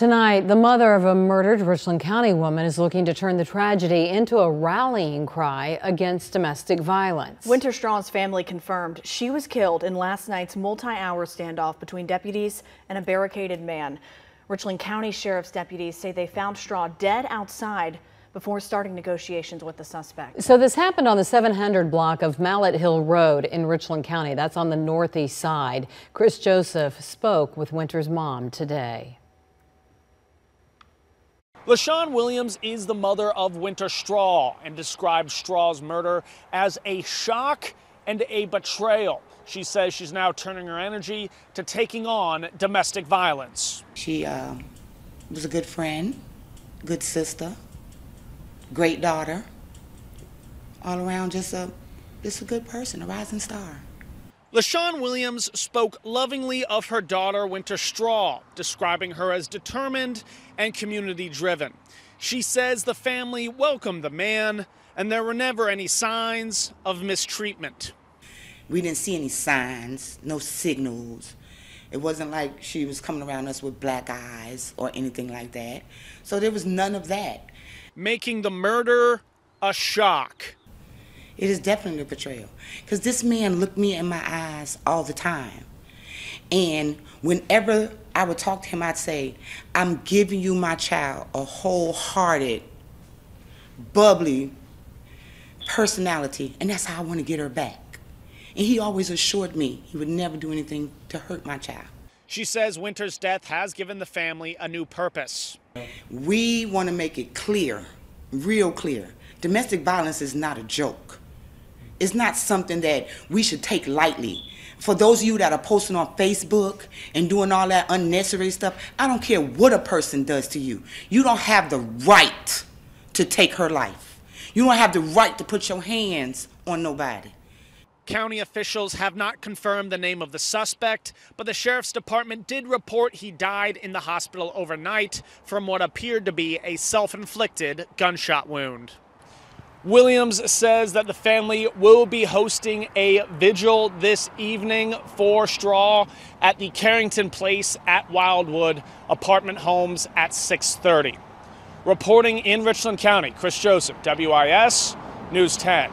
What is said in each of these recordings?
Tonight, the mother of a murdered Richland County woman is looking to turn the tragedy into a rallying cry against domestic violence. Winter Straw's family confirmed she was killed in last night's multi-hour standoff between deputies and a barricaded man. Richland County Sheriff's deputies say they found Straw dead outside before starting negotiations with the suspect. So this happened on the 700 block of Mallet Hill Road in Richland County. That's on the northeast side. Chris Joseph spoke with Winter's mom today. LaShawn Williams is the mother of Winter Straw and described Straw's murder as a shock and a betrayal. She says she's now turning her energy to taking on domestic violence. She uh, was a good friend, good sister, great daughter, all around just a just a good person, a rising star. LaShawn Williams spoke lovingly of her daughter, Winter Straw, describing her as determined and community driven. She says the family welcomed the man and there were never any signs of mistreatment. We didn't see any signs, no signals. It wasn't like she was coming around us with black eyes or anything like that. So there was none of that. Making the murder a shock. It is definitely a betrayal. Because this man looked me in my eyes all the time. And whenever I would talk to him, I'd say, I'm giving you my child a wholehearted, bubbly personality, and that's how I want to get her back. And he always assured me he would never do anything to hurt my child. She says Winter's death has given the family a new purpose. We want to make it clear, real clear. Domestic violence is not a joke. It's not something that we should take lightly. For those of you that are posting on Facebook and doing all that unnecessary stuff, I don't care what a person does to you. You don't have the right to take her life. You don't have the right to put your hands on nobody. County officials have not confirmed the name of the suspect, but the sheriff's department did report he died in the hospital overnight from what appeared to be a self inflicted gunshot wound. Williams says that the family will be hosting a vigil this evening for Straw at the Carrington Place at Wildwood apartment homes at 6:30. Reporting in Richland County, Chris Joseph, WIS News 10.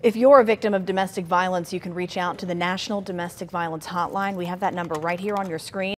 If you're a victim of domestic violence, you can reach out to the National Domestic Violence Hotline. We have that number right here on your screen.